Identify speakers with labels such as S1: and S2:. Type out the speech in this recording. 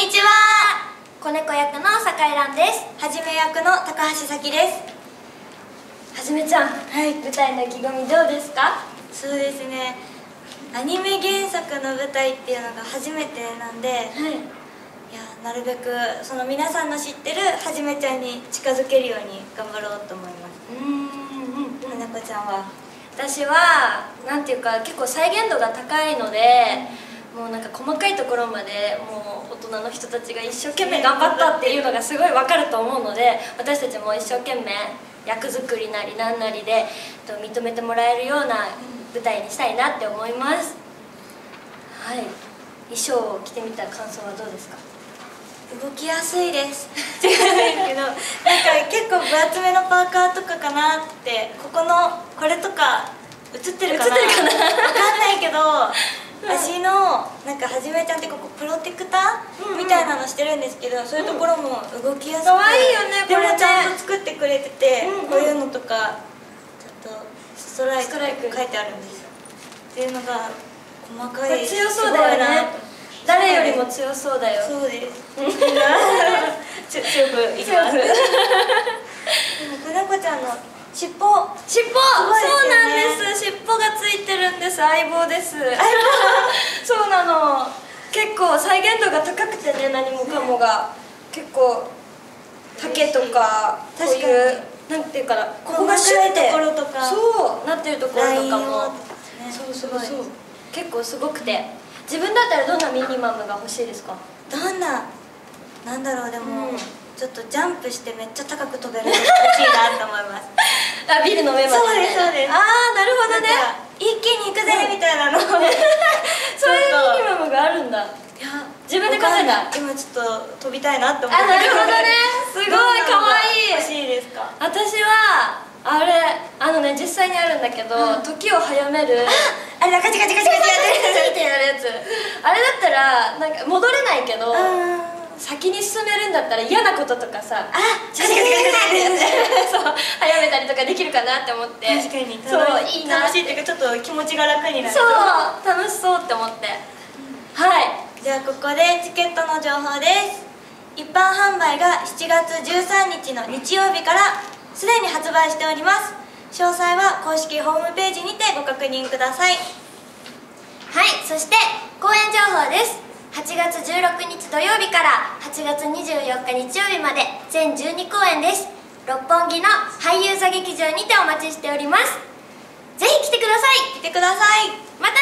S1: にちは。子猫役の酒井蘭です。はじめ役の高橋咲です。はじめちゃんはい舞台の意気込みどうですか？
S2: そうですね。アニメ原作の舞台っていうのが初めてなんで、はい、いやなるべくその皆さんの知ってるはじめちゃんに近づけるように頑張ろうと思います。うんうん花子ちゃんは？
S1: 私はなんていうか結構再現度が高いので、もうなんか細かいところまでもう大人の人たちが一生懸命頑張ったっていうのがすごい分かると思うので私たちも一生懸命役作りなりなんなりで認めてもらえるような舞台にしたいなって思います。はい。衣装を着てみた感想はどうですか？
S2: 動きやすいです。違うんですけどなんか結構分厚めのパーカーとかかなってここのこれとか映ってるかな？分かんないけど足の なんかはじめちゃんってここプロテクター、みたいなのしてるんですけど、そういうところも動きやすくて、
S1: 可愛いよね
S2: これちゃんと作ってくれてて、こういうのとかちょっとストライク書いてあるんですよ。っていうのが細かい
S1: 強そうだよね。誰よりも強そうだよ。
S2: そうです。強くいきます。でも子猫ちゃんの尻尾。尻尾、
S1: そうなんです。尻尾がついてるんです。相棒です。相棒そうなの結構再現度が高くてね何もかもが。結構竹とかこういうなんていうかなここがシュッてそうなってるところとかも、そうそうそう。結構すごくて。自分だったらどんなミニマムが欲しいですか？
S2: どんななんだろうでも、うん、ちょっとジャンプしてめっちゃ高く飛べるの 欲しいなと思います。
S1: あビルの上ま
S2: で、ね、そうですそうです。
S1: ああなるほどね。
S2: 一気に行くぜみたいなのそういう
S1: ミニマムがあるんだいや
S2: 今ちょっと飛びたいなって思って。
S1: あなるほどね。すごいかわいい。
S2: 欲しいですか？
S1: 私はあれあのね実際にあるんだけど、うん、時を早める。
S2: あれだカチカチカチカチ
S1: ってやる。やつあれだったらなんか戻れないけど先に進めるんだったら嫌なこととかさ
S2: あチカチカチカチ
S1: って そう早めたりとかできるかなって思って。
S2: 確かにそういいな楽しいっていうかちょっと気持ちが楽になる。
S1: そう楽しそうって思って、うん、はい
S2: じゃあここでチケットの情報です。一般販売が7月13日の日曜日からすでに発売しております。詳細は公式ホームページにてご確認ください。
S1: はいそして公演情報です。8月16日土曜日から8月24日日曜日まで全12公演です。六本木の俳優座劇場にてお待ちしております。ぜひ来てください。
S2: 来てください。
S1: また